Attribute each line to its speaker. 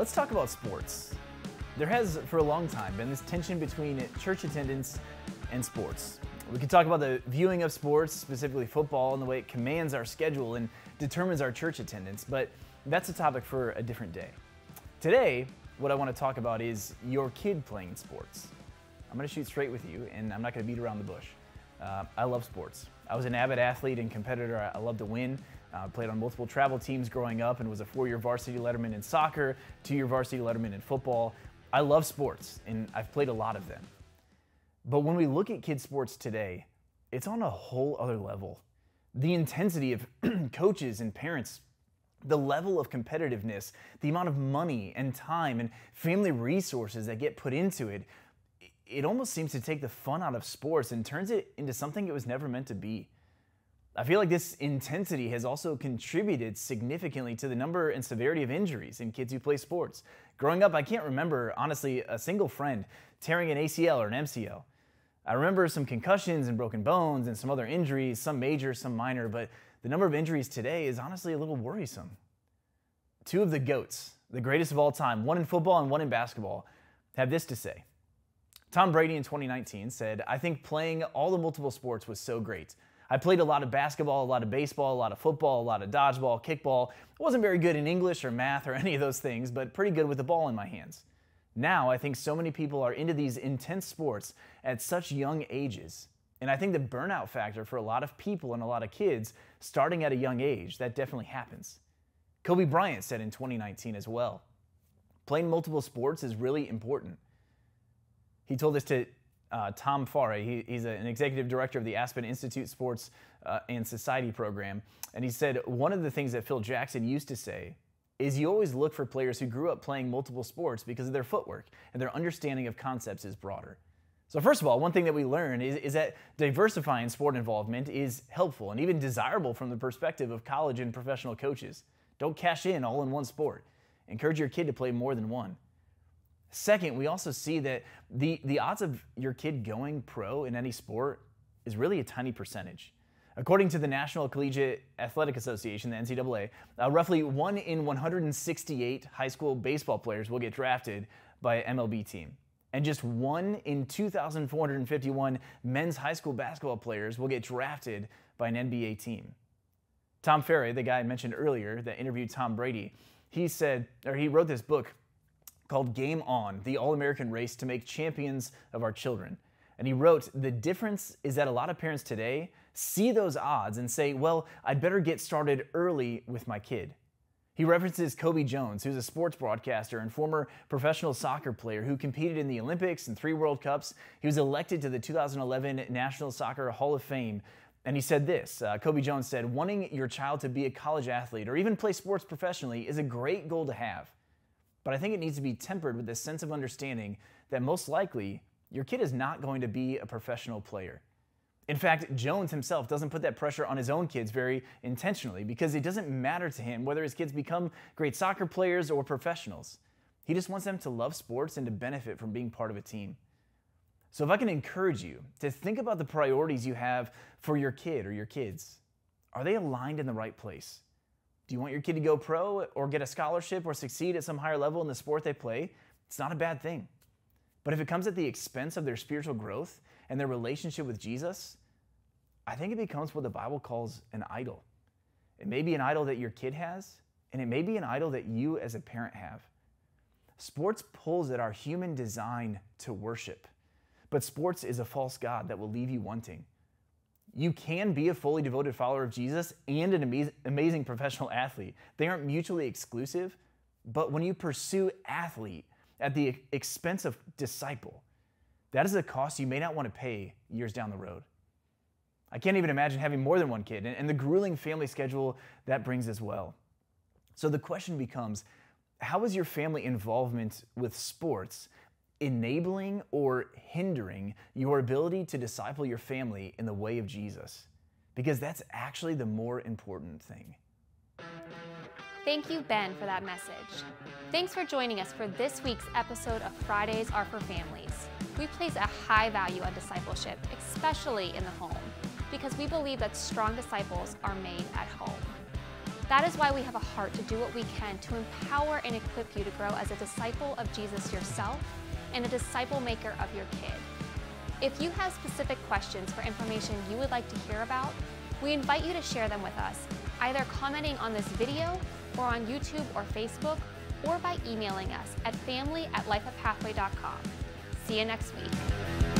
Speaker 1: Let's talk about sports. There has, for a long time, been this tension between church attendance and sports. We could talk about the viewing of sports, specifically football, and the way it commands our schedule and determines our church attendance, but that's a topic for a different day. Today, what I want to talk about is your kid playing sports. I'm going to shoot straight with you, and I'm not going to beat around the bush. Uh, I love sports. I was an avid athlete and competitor. I, I love to win. Uh, played on multiple travel teams growing up and was a four-year varsity letterman in soccer, two-year varsity letterman in football. I love sports, and I've played a lot of them. But when we look at kids' sports today, it's on a whole other level. The intensity of coaches and parents, the level of competitiveness, the amount of money and time and family resources that get put into it, it almost seems to take the fun out of sports and turns it into something it was never meant to be. I feel like this intensity has also contributed significantly to the number and severity of injuries in kids who play sports. Growing up, I can't remember, honestly, a single friend tearing an ACL or an MCL. I remember some concussions and broken bones and some other injuries, some major, some minor, but the number of injuries today is honestly a little worrisome. Two of the GOATs, the greatest of all time, one in football and one in basketball, have this to say. Tom Brady in 2019 said, I think playing all the multiple sports was so great. I played a lot of basketball, a lot of baseball, a lot of football, a lot of dodgeball, kickball. I wasn't very good in English or math or any of those things, but pretty good with the ball in my hands. Now, I think so many people are into these intense sports at such young ages. And I think the burnout factor for a lot of people and a lot of kids starting at a young age, that definitely happens. Kobe Bryant said in 2019 as well playing multiple sports is really important. He told this to uh, Tom Farrey. He, he's an executive director of the Aspen Institute Sports uh, and Society program. And he said one of the things that Phil Jackson used to say is you always look for players who grew up playing multiple sports because of their footwork and their understanding of concepts is broader. So, first of all, one thing that we learn is, is that diversifying sport involvement is helpful and even desirable from the perspective of college and professional coaches. Don't cash in all in one sport. Encourage your kid to play more than one. Second, we also see that the, the odds of your kid going pro in any sport is really a tiny percentage. According to the National Collegiate Athletic Association, the NCAA, uh, roughly 1 in 168 high school baseball players will get drafted by an MLB team. And just 1 in 2,451 men's high school basketball players will get drafted by an NBA team. Tom Farrey, the guy I mentioned earlier that interviewed Tom Brady, he said, or he wrote this book called Game On The All American Race to Make Champions of Our Children. And he wrote, The difference is that a lot of parents today see those odds and say, well, I'd better get started early with my kid. He references Cobi Jones, who's a sports broadcaster and former professional soccer player who competed in the Olympics and three World Cups. He was elected to the 2011 National Soccer Hall of Fame. And he said this uh, Cobi Jones said, Wanting your child to be a college athlete or even play sports professionally is a great goal to have. But I think it needs to be tempered with this sense of understanding that most likely your kid is not going to be a professional player. In fact, Jones himself doesn't put that pressure on his own kids very intentionally because it doesn't matter to him whether his kids become great soccer players or professionals. He just wants them to love sports and to benefit from being part of a team. So, if I can encourage you to think about the priorities you have for your kid or your kids, are they aligned in the right place? Do you want your kid to go pro or get a scholarship or succeed at some higher level in the sport they play? It's not a bad thing. But if it comes at the expense of their spiritual growth and their relationship with Jesus, I think it becomes what the Bible calls an idol. It may be an idol that your kid has, and it may be an idol that you as a parent have. Sports pulls at our human design to worship, but sports is a false God that will leave you wanting. You can be a fully devoted follower of Jesus and an amazing, amazing professional athlete. They aren't mutually exclusive, but when you pursue athlete at the expense of disciple, that is a cost you may not want to pay years down the road. I can't even imagine having more than one kid and the grueling family schedule that brings as well. So the question becomes how is your family involvement with sports enabling or hindering your ability to disciple your family in the way of Jesus? Because that's actually the more important thing.
Speaker 2: Thank you, Ben, for that message. Thanks for joining us for this week's episode of Fridays Are for Families. We place a high value on discipleship, especially in the home, because we believe that strong disciples are made at home. That is why we have a heart to do what we can to empower and equip you to grow as a disciple of Jesus yourself and a disciple maker of your kid. If you have specific questions for information you would like to hear about, we invite you to share them with us, either commenting on this video or on YouTube or Facebook, or by emailing us at family at lifeofpathway.com. See you next week.